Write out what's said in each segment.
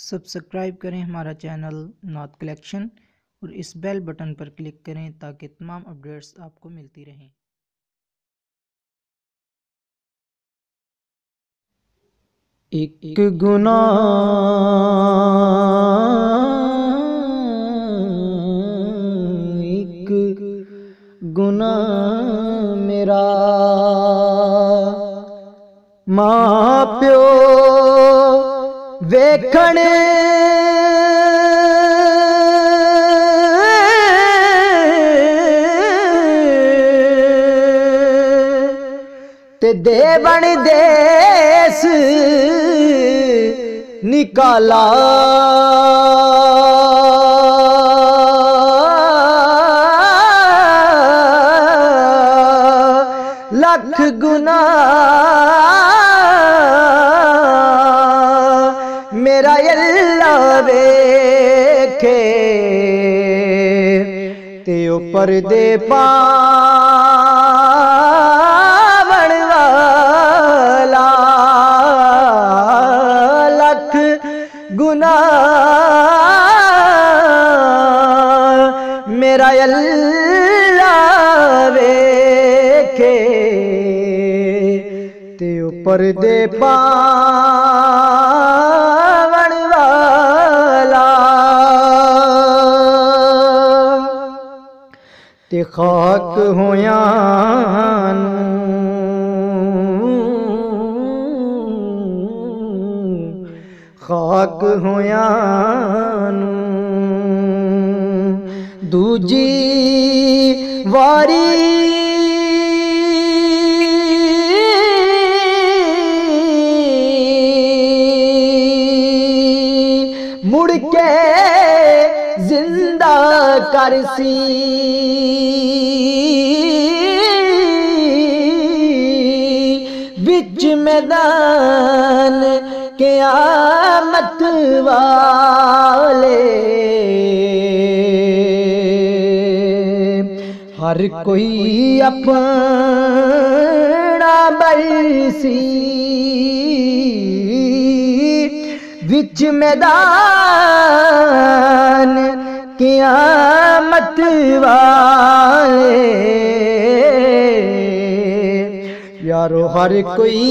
Subscribe करें हमारा channel not collection और इस बेल बटन पर क्लिक करें ताकि तमाम अपडेट्स आपको मिलती रहें। एक गुना एक गुना मेरा माँ प्यो ਵੇਖਣ। ਤੇ ਦੇਵਣ ਦੇਸ ਨਿਕਾਲਾ। ਲੱਖ ਗੁਨਾ अल्लाह वेखे ते ऊपर दे पावण वाला लख गुना। मेरा अल्लाह वेखे ते ऊपर दे पा खाक हूँ खाक हूँ दूजी वारी। मुड़के ज़िंदा करसी। ਮੈਦਾਨ ਕਿਆਮਤ ਵਾਲੇ ਹਰ ਕੋਈ ਆਪਣਾ ਬਰਸੀ ਵਿੱਚ ਮੈਦਾਨ ਕਿਆਮਤ ਵਾਲੇ यारो हर कोई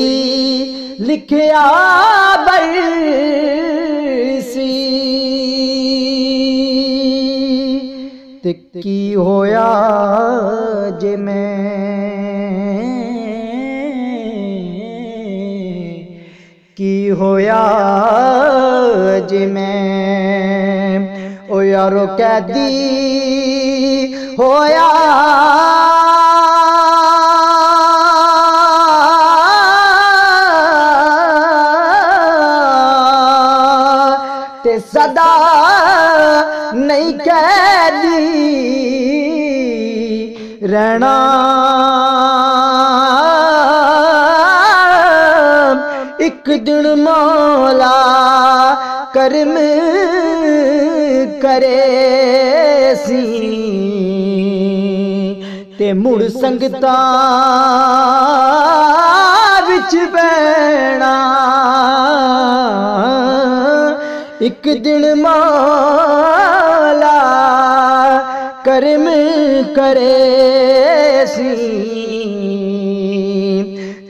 लिखिया बरसी ते की होया जे मैं। की होया जे मैं। ओ यारो कैदी होया ਸਦਾ ਨਹੀਂ ਕਹਿਦੀ ਰਹਿਣਾ ਇੱਕ ਦਿਨ ਮੌਲਾ ਕਰਮ ਕਰੇ ਸੀ ਤੇ ਮੁੜ ਸੰਗਤਾਂ ਵਿੱਚ ਇੱਕ ਦਿਨ ਮਾਲਾ ਕਰਮ ਕਰੇ ਸੀ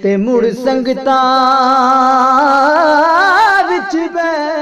ਤੇ ਮੁੜ ਸੰਗਤਾਂ ਵਿੱਚ ਬੈ